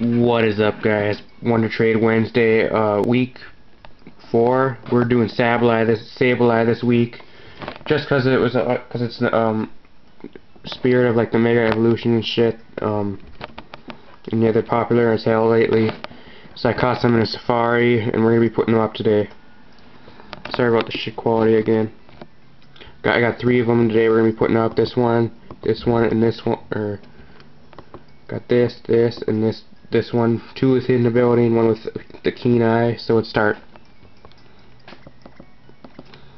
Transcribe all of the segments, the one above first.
What is up guys? Wonder Trade Wednesday, uh, week 4. We're doing Sableye this, Sableye this week. Just cause it was, uh, cause it's, um, spirit of like the Mega Evolution and shit, um, and yeah, they're popular as hell lately. So I caught some in a safari, and we're gonna be putting them up today. Sorry about the shit quality again. Got, I got three of them today, we're gonna be putting up this one, this one, and this one, or, got this, this, and this this one, two with hidden ability and one with the keen eye, so let's start.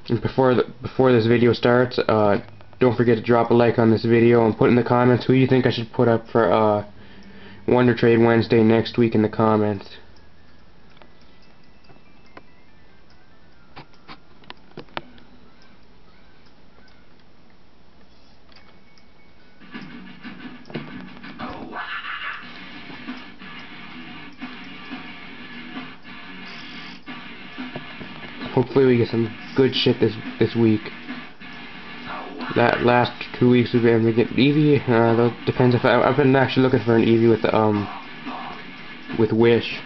And before the, before this video starts, uh, don't forget to drop a like on this video and put in the comments who you think I should put up for uh, Wonder Trade Wednesday next week in the comments. Hopefully we get some good shit this this week. That last two weeks we've been able to get Eevee. Uh, that depends if I, I've been actually looking for an Eevee with um with Wish.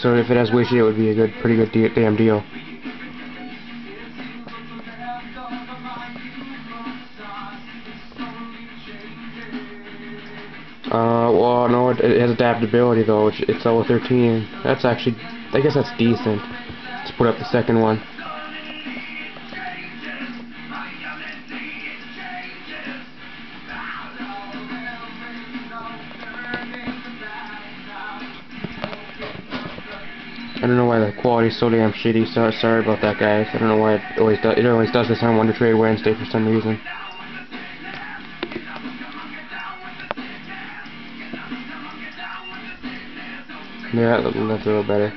So if it has Wish, it would be a good, pretty good de damn deal. Uh, well, no, it, it has adaptability though. It's, it's level 13. That's actually, I guess that's decent. Let's put up the second one. I don't know why the quality's so damn shitty. So sorry about that, guys. I don't know why it always does. It always does this on Wonder Trade Wednesday for some reason. Yeah, that's a little better.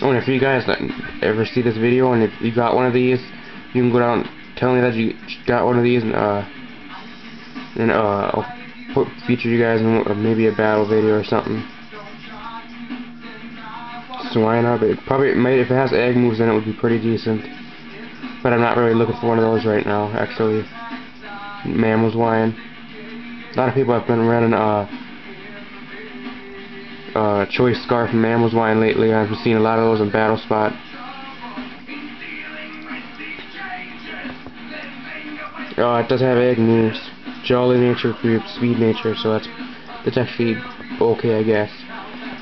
Oh, and if you guys ever see this video and if you got one of these, you can go down tell me that you got one of these and uh and uh I'll put, feature you guys in maybe a battle video or something. So why not? But it probably it might if it has egg moves then it would be pretty decent. But I'm not really looking for one of those right now, actually. Mamoswine. A lot of people have been running uh, uh, Choice Scarf and wine lately. I've seen a lot of those in Battle Spot. Oh, it does have egg moves. Jolly nature, group, speed nature, so that's that's actually okay, I guess.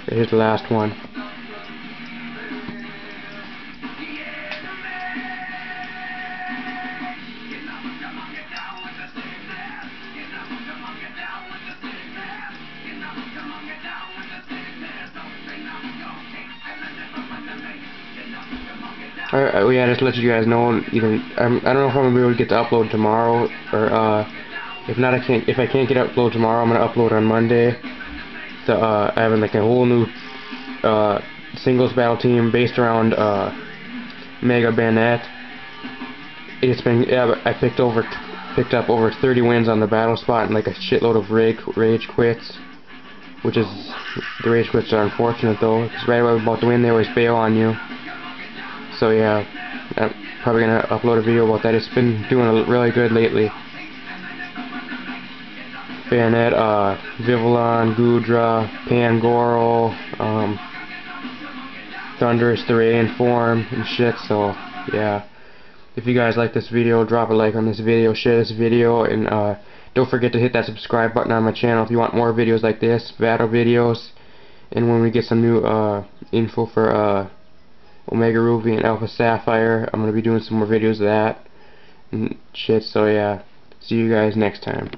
Here's the last one. Alright, yeah, just to let you guys know, either I'm, I don't know if I'm gonna be able to get to upload tomorrow, or uh, if not, I can't. If I can't get upload tomorrow, I'm gonna upload on Monday. Uh, I have like a whole new uh, singles battle team based around uh, Mega Banette. It's been yeah, I picked over picked up over 30 wins on the battle spot and like a shitload of rage, rage quits. Which is, the rage quits are unfortunate though, because right about to win they always bail on you. So yeah, I'm probably gonna upload a video about that. It's been doing really good lately. Banette, uh, Vivillon, Goodra, Pangoro, um, Thundurus, the rain form, and shit, so, yeah. If you guys like this video, drop a like on this video, share this video, and, uh, don't forget to hit that subscribe button on my channel if you want more videos like this, battle videos, and when we get some new, uh, info for, uh, Omega Ruby and Alpha Sapphire. I'm going to be doing some more videos of that and shit, so yeah. See you guys next time.